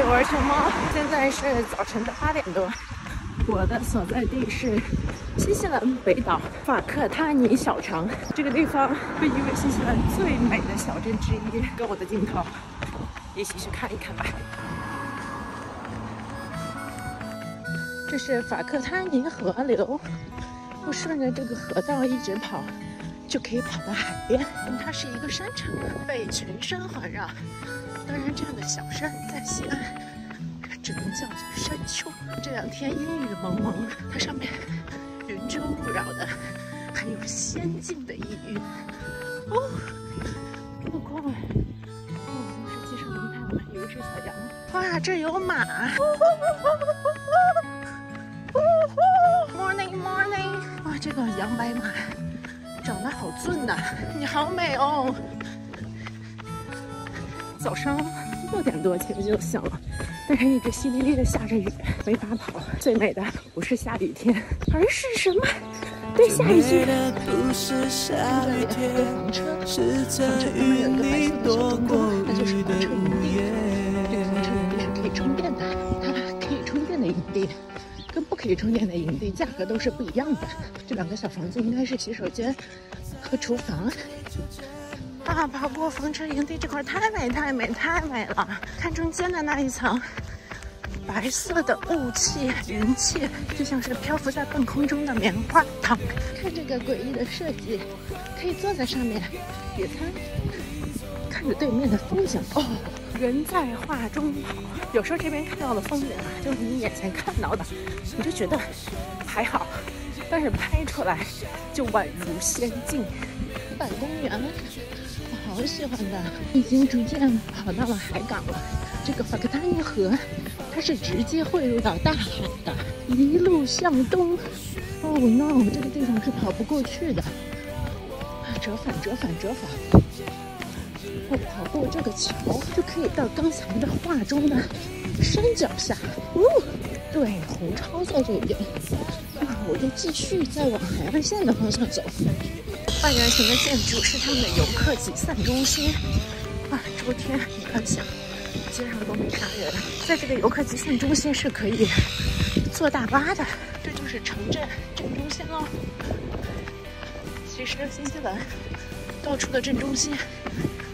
玩熊猫。现在是早晨的八点多，我的所在地是新西兰北岛法克塔尼小城。这个地方被誉为新西兰最美的小镇之一。跟我的镜头一起去看一看吧。这是法克塔尼河流，我顺着这个河道一直跑，就可以跑到海边。它是一个山城，被群山环绕。当然，这样的小山在西安只能叫做山丘。这两天阴雨蒙蒙，它上面云遮雾绕的，很有仙境的意蕴。哦，路过，哦，是街上能看到有一只小羊。哇，这有马。Morning, morning！哇，这个洋白马长得好俊呐！你好美哦。早上六点多其实就醒了，但是一直淅沥沥的下着雨，没法跑。最美的不是下雨天，而是什么？对，下一句。这里有个房车，房车旁边有一个白色的小中国，那就是房车营地。这个房车营地是可以充电的，它可以充电的营地。可以充电的营地价格都是不一样的。这两个小房子应该是洗手间和厨房。啊，跑过房车营地这块太美太美太美了！看中间的那一层白色的雾气云气，就像是漂浮在半空中的棉花糖。看这个诡异的设计，可以坐在上面野餐，看着对面的风景。哦。人在画中跑，有时候这边看到的风景啊，就是你眼前看到的，你就觉得还好，但是拍出来就宛如仙境。半公园，我好喜欢的，已经逐渐跑到了海港了。这个法克塔尼河，它是直接汇入到大海的，一路向东。Oh no，这个地方是跑不过去的，折返，折返，折返。跑过这个桥，就可以到刚才的画中的山脚下。哦，对，红超在这边。那，我就继续再往海岸线的方向走。半圆形的建筑是他们的游客集散中心。啊，周天你看下，街上都没啥人。在这个游客集散中心是可以坐大巴的。这就是城镇镇中心喽。其实新西兰到处的镇中心。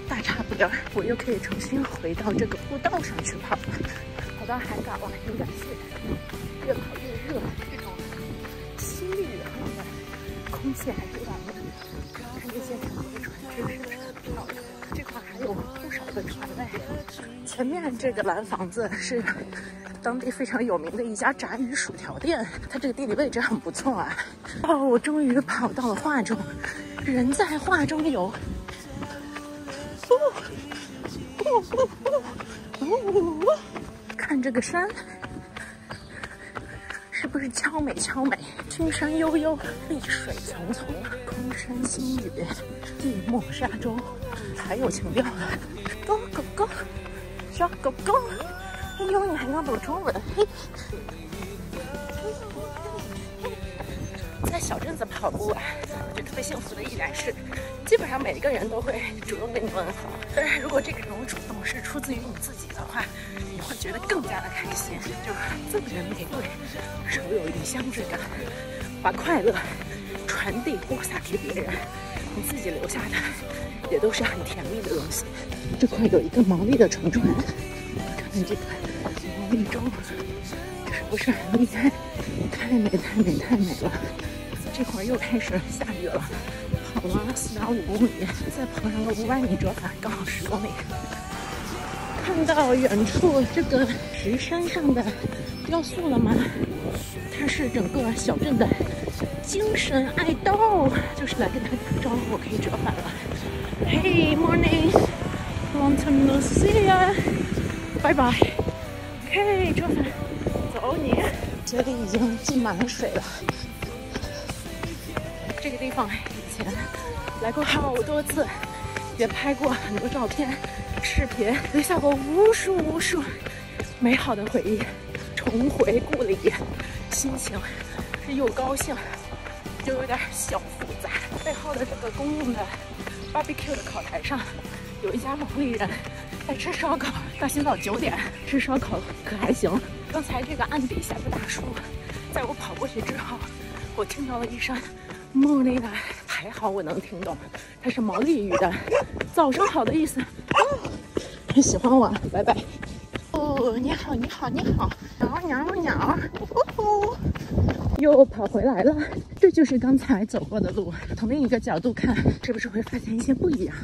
大差不点，我又可以重新回到这个步道上去跑了。跑到海港了，有点累，越跑越热，这种淅沥沥的空气还是有点闷。看这些很多的船只是不是很漂亮？这块还有不少的船嘞。前面这个蓝房子是当地非常有名的一家炸鱼薯条店，它这个地理位置很不错啊。哦，我终于跑到了画中，人在画中游。看这个山，是不是超美超美？青山悠悠，碧水淙淙，空山新雨，寂寞沙洲，还有情调了。Go go go，小狗狗，哎呦，你还能懂中文？嘿。小镇子跑步啊，我觉得特别幸福的一点是，基本上每一个人都会主动跟你问好。当然，如果这个种主动是出自于你自己的话，你会觉得更加的开心。就是赠人玫瑰，手有余香之感，把快乐传递播撒给别人，你自己留下的也都是很甜蜜的东西。这块有一个毛利的船船，看看这个毛利舟，是不是很厉害？太美太美太美了！这会儿又开始下雨了，跑了四点五公里，再跑上了五百米折返，刚好十公里。看到远处这个石山上的雕塑了吗？它是整个小镇的精神爱豆，就是来跟他打招呼，可以折返了。Hey morning，long time no see 呀，拜拜。OK，折返，走你。这里已经浸满了水了。这个地方以前来过好多次，也拍过很多照片、视频，留下过无数无数美好的回忆。重回故里，心情是又高兴又有点小复杂。背后的这个公用的 barbecue 的烤台上，有一家毛利人在吃烧烤，大清早九点吃烧烤可还行。刚才这个岸底下的大叔，在我跑过去之后，我听到了一声梦里来，还好我能听懂，它是毛利语的“早上好”的意思。很喜欢我，拜拜。哦，你好，你好，你好，鸟鸟鸟，呜呼，又跑回来了。这就是刚才走过的路，从另一个角度看，是不是会发现一些不一样？